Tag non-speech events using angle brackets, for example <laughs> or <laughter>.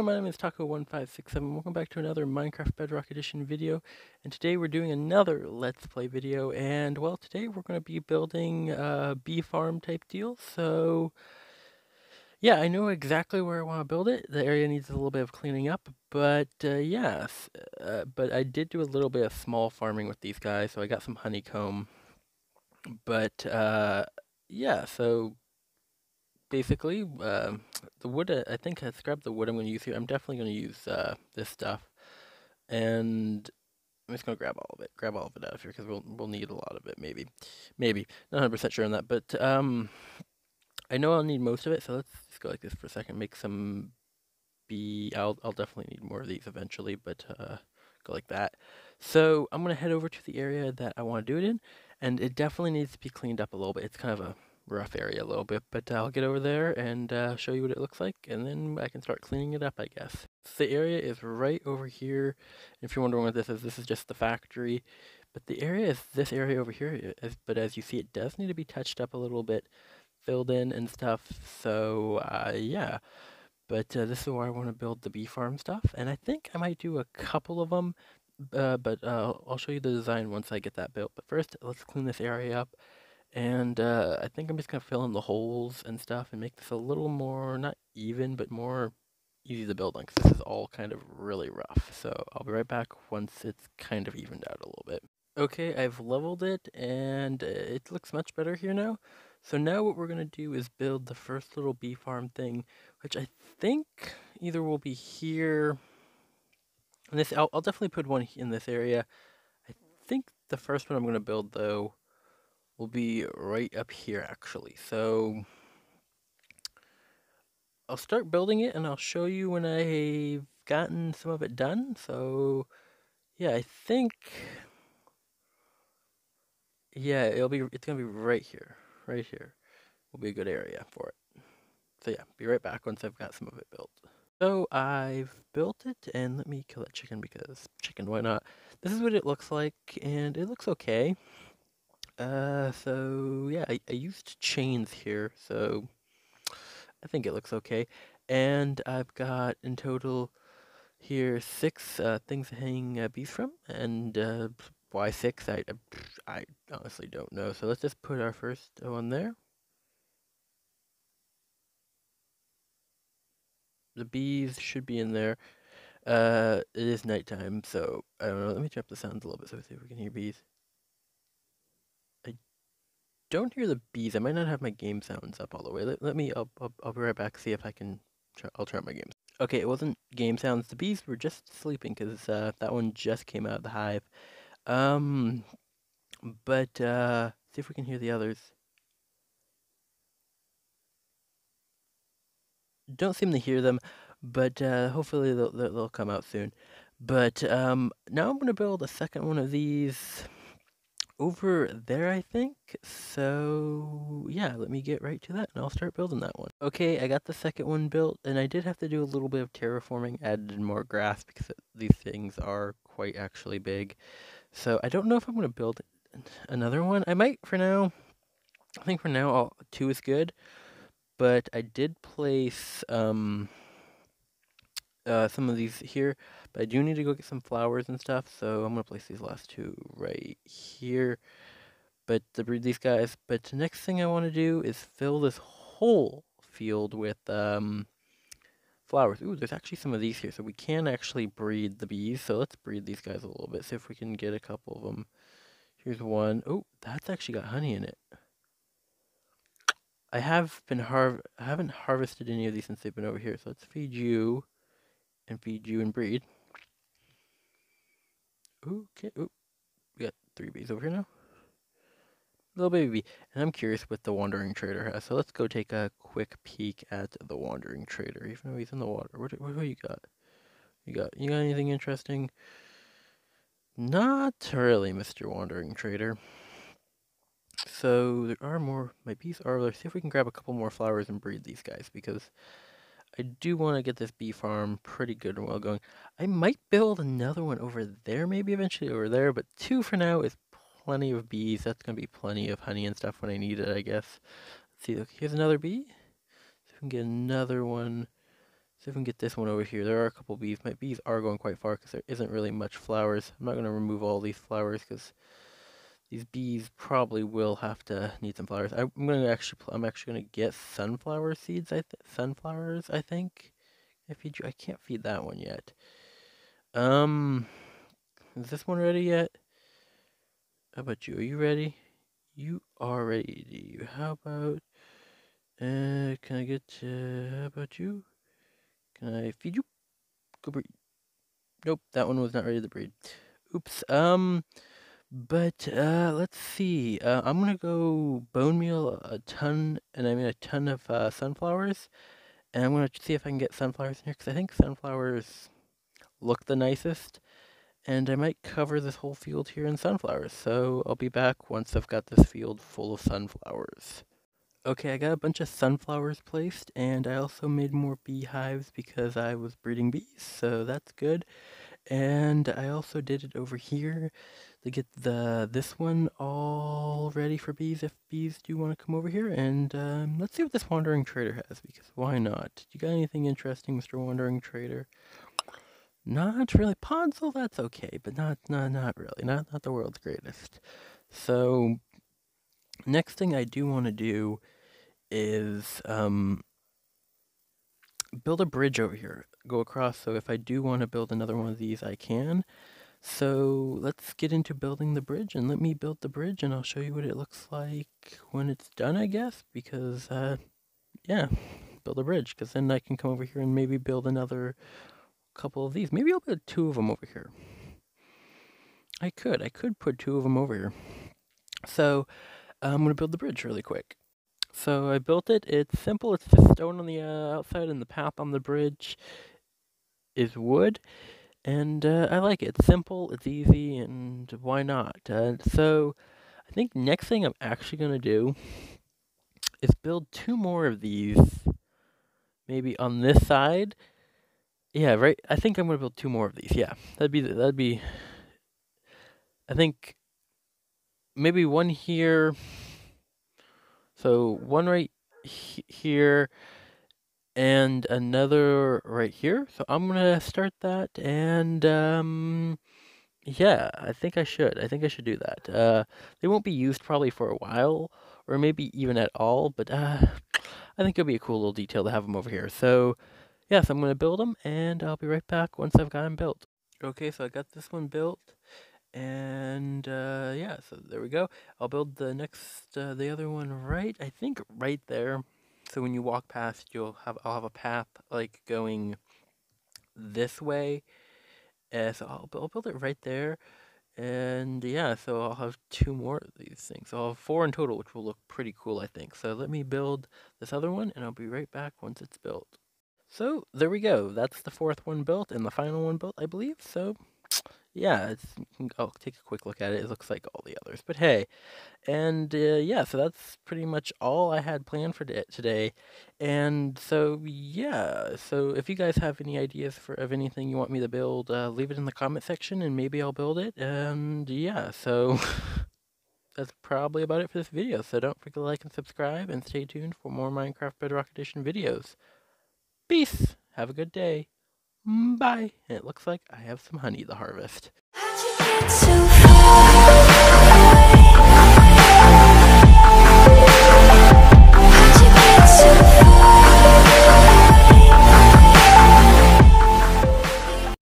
there, my name is Taco1567. Welcome back to another Minecraft Bedrock Edition video. And today we're doing another Let's Play video. And, well, today we're going to be building a bee farm type deal. So, yeah, I know exactly where I want to build it. The area needs a little bit of cleaning up. But, uh, yes, uh, but I did do a little bit of small farming with these guys. So I got some honeycomb. But, uh, yeah, so basically, uh, the wood, uh, I think I scrapped the wood I'm going to use here. I'm definitely going to use uh, this stuff. And I'm just going to grab all of it. Grab all of it out of here because we'll, we'll need a lot of it, maybe. Maybe. Not 100% sure on that. But um, I know I'll need most of it, so let's just go like this for a second. Make some be... I'll, I'll definitely need more of these eventually, but uh, go like that. So I'm going to head over to the area that I want to do it in. And it definitely needs to be cleaned up a little bit. It's kind of a rough area a little bit, but I'll get over there and uh, show you what it looks like, and then I can start cleaning it up, I guess. The area is right over here. If you're wondering what this is, this is just the factory, but the area is this area over here. but as you see, it does need to be touched up a little bit, filled in and stuff. So uh, yeah, but uh, this is where I want to build the bee farm stuff, and I think I might do a couple of them. Uh, but uh, I'll show you the design once I get that built. But first, let's clean this area up and uh, I think I'm just going to fill in the holes and stuff and make this a little more, not even, but more easy to build on because this is all kind of really rough. So I'll be right back once it's kind of evened out a little bit. Okay, I've leveled it and it looks much better here now. So now what we're going to do is build the first little bee farm thing, which I think either will be here. And this, I'll, I'll definitely put one in this area. I think the first one I'm going to build though will be right up here actually. So I'll start building it and I'll show you when I've gotten some of it done. So yeah, I think yeah, it'll be it's gonna be right here. Right here will be a good area for it. So yeah, be right back once I've got some of it built. So I've built it and let me kill that chicken because chicken, why not? This is what it looks like and it looks okay. Uh, so yeah, I, I used chains here, so I think it looks okay. And I've got in total here six uh, things to hang uh, bees from, and uh, why six? I, I honestly don't know. So let's just put our first one there. The bees should be in there. Uh, it is nighttime, so I don't know. Let me up the sounds a little bit so we can hear bees don't hear the bees. I might not have my game sounds up all the way. Let, let me, I'll, I'll, I'll be right back, see if I can, try, I'll try my games. Okay, it wasn't game sounds. The bees were just sleeping because uh, that one just came out of the hive. Um, but uh, see if we can hear the others. Don't seem to hear them, but uh, hopefully they'll, they'll come out soon. But um, now I'm going to build a second one of these over there, I think. So, yeah, let me get right to that, and I'll start building that one. Okay, I got the second one built, and I did have to do a little bit of terraforming, added more grass, because these things are quite actually big. So, I don't know if I'm going to build another one. I might for now. I think for now, I'll, two is good. But I did place um, uh, some of these here. But I do need to go get some flowers and stuff, so I'm going to place these last two right here. But to breed these guys. But the next thing I want to do is fill this whole field with um, flowers. Ooh, there's actually some of these here, so we can actually breed the bees. So let's breed these guys a little bit, see if we can get a couple of them. Here's one. Oh, that's actually got honey in it. I have been har I haven't harvested any of these since they've been over here, so let's feed you and feed you and breed. Okay. Ooh. We got three bees over here now. Little baby bee. And I'm curious what the Wandering Trader has. So let's go take a quick peek at the Wandering Trader, even though he's in the water. What, what, what you got? You got you got anything interesting? Not really, Mr. Wandering Trader. So there are more. My bees are. Let's see if we can grab a couple more flowers and breed these guys because I do want to get this bee farm pretty good and well going. I might build another one over there, maybe eventually over there, but two for now is plenty of bees. That's going to be plenty of honey and stuff when I need it, I guess. Let's see, look, here's another bee. So we can get another one See if we can get this one over here. There are a couple bees. My bees are going quite far because there isn't really much flowers. I'm not going to remove all these flowers because these bees probably will have to need some flowers. I'm to actually, I'm actually going to get sunflower seeds. I sunflowers. I think. I feed you. I can't feed that one yet. Um, is this one ready yet? How about you? Are you ready? You are ready. How about? Uh, can I get? Uh, how about you? Can I feed you? Go breed. Nope, that one was not ready to breed. Oops. Um, but uh, let's see. Uh, I'm gonna go bone meal a ton, and I mean a ton of uh, sunflowers, and I'm gonna see if I can get sunflowers in here because I think sunflowers look the nicest, and I might cover this whole field here in sunflowers. So I'll be back once I've got this field full of sunflowers. Okay, I got a bunch of sunflowers placed, and I also made more beehives because I was breeding bees, so that's good. And I also did it over here to get the this one all ready for bees if bees do want to come over here. And um, let's see what this wandering trader has, because why not? You got anything interesting, Mr. Wandering Trader? Not really. Podzol, that's okay, but not not not really. Not not the world's greatest. So next thing I do want to do is um, build a bridge over here, go across. So if I do want to build another one of these, I can. So let's get into building the bridge and let me build the bridge and I'll show you what it looks like when it's done, I guess, because, uh, yeah, build a bridge, because then I can come over here and maybe build another couple of these. Maybe I'll put two of them over here. I could, I could put two of them over here. So I'm going to build the bridge really quick. So I built it. It's simple. It's just stone on the uh, outside, and the path on the bridge is wood. And uh, I like it. It's simple. It's easy, and why not? Uh, so I think next thing I'm actually gonna do is build two more of these. Maybe on this side. Yeah, right. I think I'm gonna build two more of these. Yeah, that'd be that'd be. I think maybe one here so one right he here and another right here. So I'm gonna start that and um, yeah, I think I should. I think I should do that. Uh, they won't be used probably for a while or maybe even at all, but uh, I think it'll be a cool little detail to have them over here. So yes, I'm gonna build them and I'll be right back once I've got them built. Okay, so I got this one built. And uh, yeah, so there we go. I'll build the next, uh, the other one right, I think right there. So when you walk past, you'll have, I'll have a path like going this way. Uh, so I'll, I'll build it right there. And yeah, so I'll have two more of these things. So I'll have four in total, which will look pretty cool, I think. So let me build this other one, and I'll be right back once it's built. So there we go. That's the fourth one built, and the final one built, I believe. So yeah, it's, I'll take a quick look at it. It looks like all the others, but hey, and uh, yeah, so that's pretty much all I had planned for today. And so yeah, so if you guys have any ideas for of anything you want me to build, uh, leave it in the comment section, and maybe I'll build it. And yeah, so. <laughs> that's probably about it for this video. So don't forget to like and subscribe and stay tuned for more Minecraft Bedrock Edition videos. Peace. Have a good day. Bye. And it looks like I have some honey to harvest.